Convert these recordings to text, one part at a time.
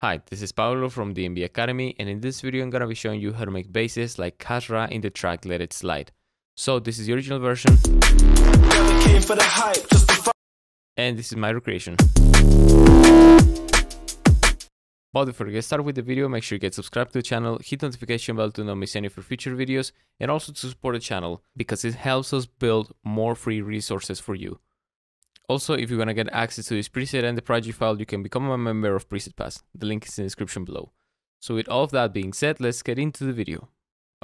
Hi, this is Paolo from DNB Academy and in this video I'm gonna be showing you how to make basses like Kasra in the track Let It Slide. So this is the original version and this is my recreation. But before we get started with the video, make sure you get subscribed to the channel, hit notification bell to not miss any of our future videos, and also to support the channel because it helps us build more free resources for you. Also, if you want to get access to this preset and the project file, you can become a member of Preset Pass. The link is in the description below. So with all of that being said, let's get into the video.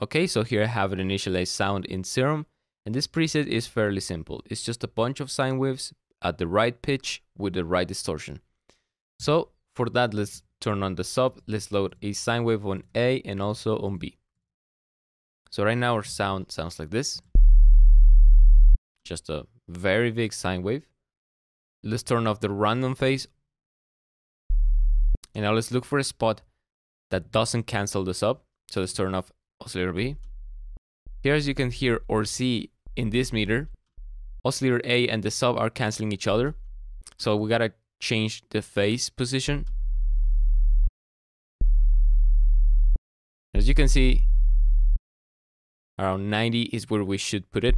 Okay, so here I have an initialized sound in Serum, and this preset is fairly simple. It's just a bunch of sine waves at the right pitch with the right distortion. So for that, let's turn on the sub. Let's load a sine wave on A and also on B. So right now our sound sounds like this. Just a very big sine wave. Let's turn off the random phase. And now let's look for a spot that doesn't cancel the sub. So let's turn off oscillator B. Here as you can hear or see in this meter, oscillator A and the sub are canceling each other. So we gotta change the phase position. As you can see, around 90 is where we should put it.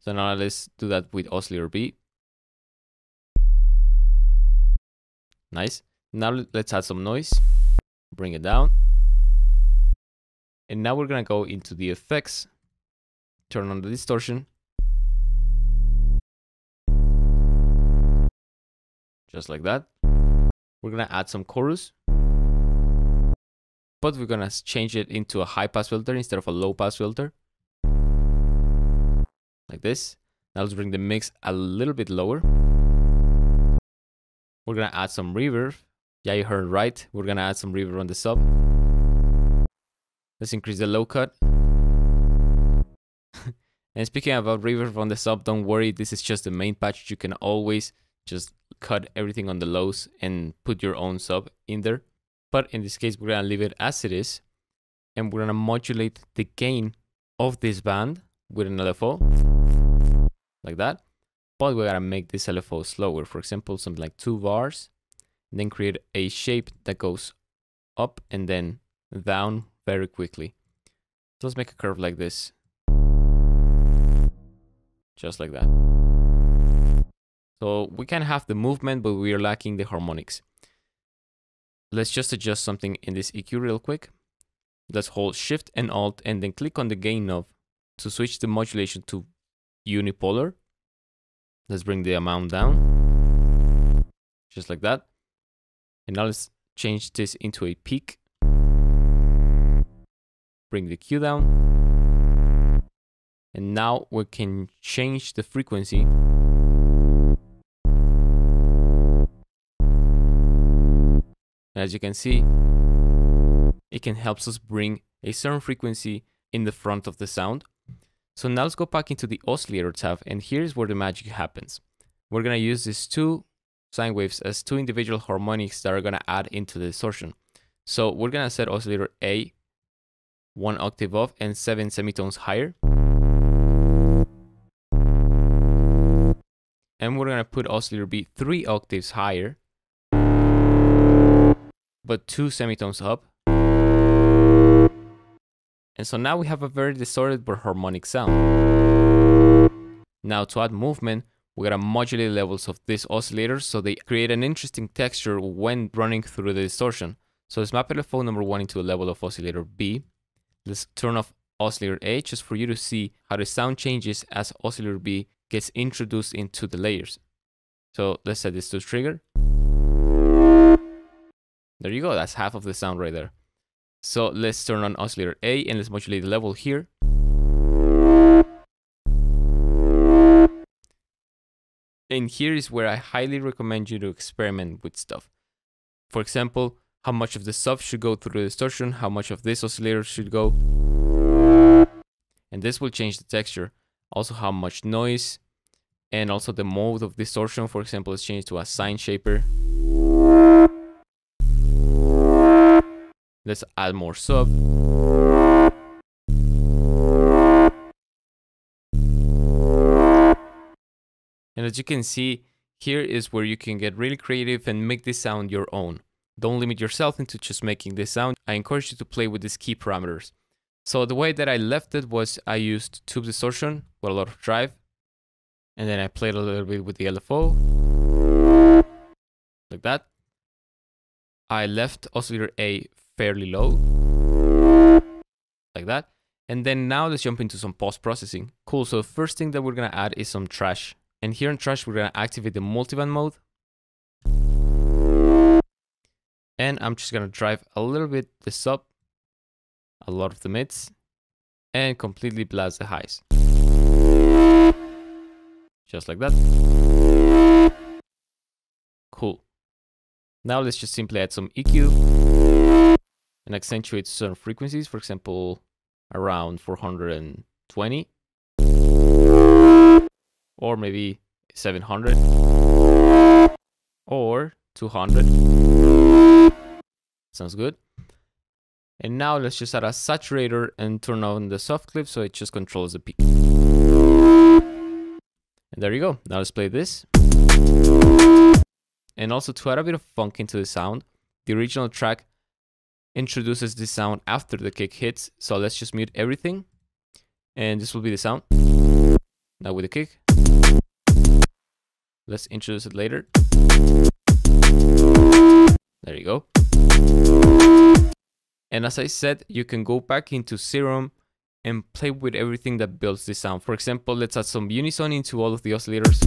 So now let's do that with oscillator B. Nice. Now let's add some noise. Bring it down. And now we're to go into the effects. Turn on the distortion. Just like that. We're to add some chorus. But we're to change it into a high pass filter instead of a low pass filter. Like this. Now let's bring the mix a little bit lower. We're gonna add some reverb. Yeah, you heard right. We're gonna add some reverb on the sub. Let's increase the low cut. and speaking about reverb on the sub, don't worry, this is just the main patch. You can always just cut everything on the lows and put your own sub in there. But in this case, we're gonna leave it as it is. And we're gonna modulate the gain of this band with an LFO. Like that but we gotta make this LFO slower. For example, something like two bars, then create a shape that goes up and then down very quickly. So let's make a curve like this. Just like that. So we can have the movement, but we are lacking the harmonics. Let's just adjust something in this EQ real quick. Let's hold Shift and Alt and then click on the gain knob to switch the modulation to unipolar Let's bring the amount down. Just like that. And now let's change this into a peak. Bring the Q down. And now we can change the frequency. As you can see, it can help us bring a certain frequency in the front of the sound so now let's go back into the oscillator tab and here's where the magic happens. We're gonna use these two sine waves as two individual harmonics that are gonna add into the distortion. So we're gonna set oscillator A one octave off and seven semitones higher. And we're gonna put oscillator B three octaves higher, but two semitones up. And so now we have a very distorted but harmonic sound. Now to add movement, we gotta modulate levels of these oscillators so they create an interesting texture when running through the distortion. So let's map LFO number one into a level of oscillator B. Let's turn off oscillator A just for you to see how the sound changes as oscillator B gets introduced into the layers. So let's set this to trigger. There you go, that's half of the sound right there. So let's turn on oscillator A and let's modulate the level here. And here is where I highly recommend you to experiment with stuff. For example, how much of the sub should go through the distortion, how much of this oscillator should go. And this will change the texture. Also how much noise and also the mode of distortion. For example, let's change to a sine shaper. Let's add more sub. And as you can see, here is where you can get really creative and make this sound your own. don't limit yourself into just making this sound. I encourage you to play with these key parameters. So the way that I left it was I used tube distortion with a lot of drive. And then I played a little bit with the LFO. Like that. I left oscillator A fairly low. Like that. And then now let's jump into some post-processing. Cool, so first thing that we're gonna add is some trash. And here in trash, we're gonna activate the multiband mode. And I'm just gonna drive a little bit the sub, a lot of the mids, and completely blast the highs. Just like that. Cool. Now let's just simply add some EQ and accentuate certain frequencies. For example, around 420 or maybe 700 or 200 sounds good. And now let's just add a saturator and turn on the soft clip so it just controls the peak and there you go. Now let's play this. And also to add a bit of funk into the sound the original track introduces this sound after the kick hits. So let's just mute everything. And this will be the sound. Now with the kick. Let's introduce it later. There you go. And as I said, you can go back into Serum and play with everything that builds this sound. For example, let's add some unison into all of the oscillators.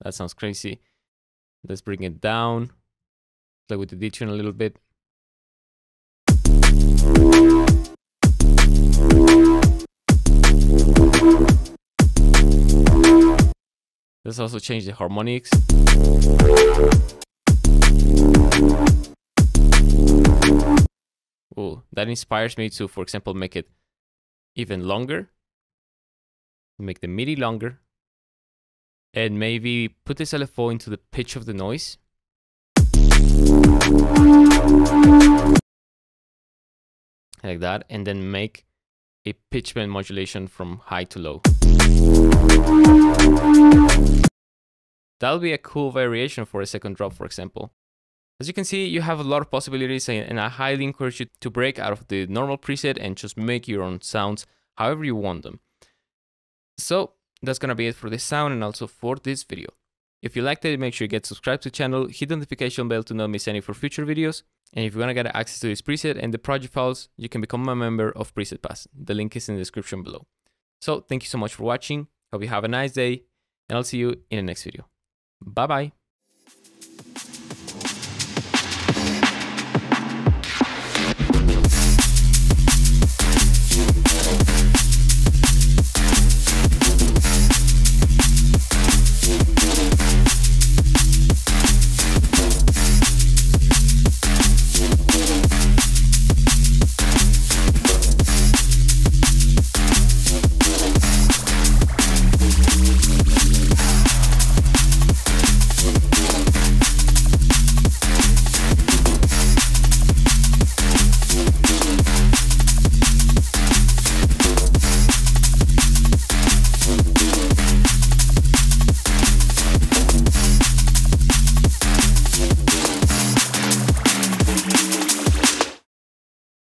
That sounds crazy. Let's bring it down play with the detune a little bit. Let's also change the harmonics. Oh, that inspires me to, for example, make it even longer. Make the MIDI longer. And maybe put this LFO into the pitch of the noise. Like that and then make a pitch bend modulation from high to low. That'll be a cool variation for a second drop, for example. As you can see, you have a lot of possibilities and I highly encourage you to break out of the normal preset and just make your own sounds however you want them. So that's gonna be it for this sound and also for this video. If you liked it, make sure you get subscribed to the channel, hit the notification bell to not miss any for future videos. And if you want to get access to this preset and the project files, you can become a member of Preset Pass. The link is in the description below. So thank you so much for watching. Hope you have a nice day and I'll see you in the next video. Bye bye.